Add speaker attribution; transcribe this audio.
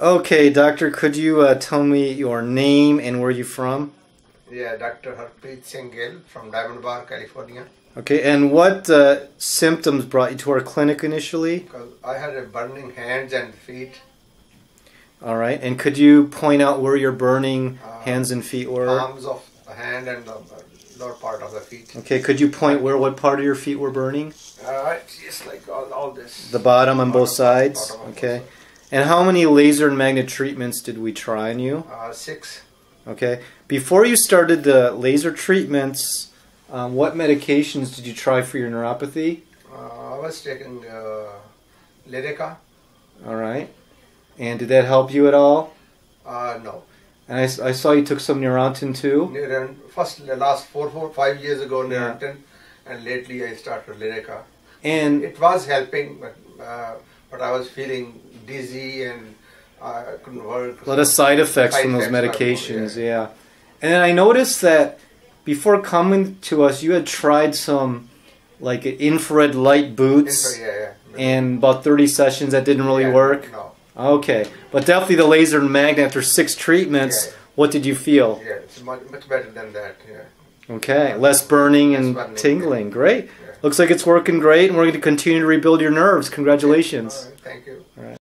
Speaker 1: Okay, doctor, could you uh, tell me your name and where you're from?
Speaker 2: Yeah, Dr. Harpreet Singh Gill from Diamond Bar, California.
Speaker 1: Okay, and what uh, symptoms brought you to our clinic initially?
Speaker 2: I had a burning hands and feet,
Speaker 1: All right, and could you point out where your burning
Speaker 2: Uh,
Speaker 1: hands and feet were?
Speaker 2: palms of the hand and the lower part of the feet.
Speaker 1: Okay, could you point where what part of your feet were burning?
Speaker 2: Uh, just like all, all this.
Speaker 1: The bottom on both sides?
Speaker 2: bottom on both
Speaker 1: Okay.
Speaker 2: sides.
Speaker 1: And how many laser and magnet treatments did we try on you?
Speaker 2: Uh, six.
Speaker 1: Okay. Before you started the laser treatments, um, what medications did you try for your neuropathy?
Speaker 2: Uh, I was taking uh, Lyrica.
Speaker 1: All right. And did that help you at all?
Speaker 2: Uh, no.
Speaker 1: And I saw you took some Neurontin too.
Speaker 2: Neuron, first, the last four, four, five years ago,
Speaker 1: Yeah.
Speaker 2: Neurontin, and lately I started Lyrica.
Speaker 1: And
Speaker 2: It was helping, but uh, but I was feeling dizzy and I couldn't work.
Speaker 1: a lot of side effects
Speaker 2: Side
Speaker 1: from those medications,
Speaker 2: yeah.
Speaker 1: yeah. And then I noticed that before coming to us, you had tried some like infrared light boots,
Speaker 2: Infra- yeah, yeah.
Speaker 1: and about 30 sessions that didn't really work.
Speaker 2: No.
Speaker 1: Okay, but definitely the laser and magnet after six treatments. What did you feel?
Speaker 2: Yeah, it's much, much better than that. Yeah.
Speaker 1: Okay, less burning and
Speaker 2: Less burning,
Speaker 1: tingling. Great. Looks like it's working great, and we're going to continue to rebuild your nerves. Congratulations.
Speaker 2: Right, thank you.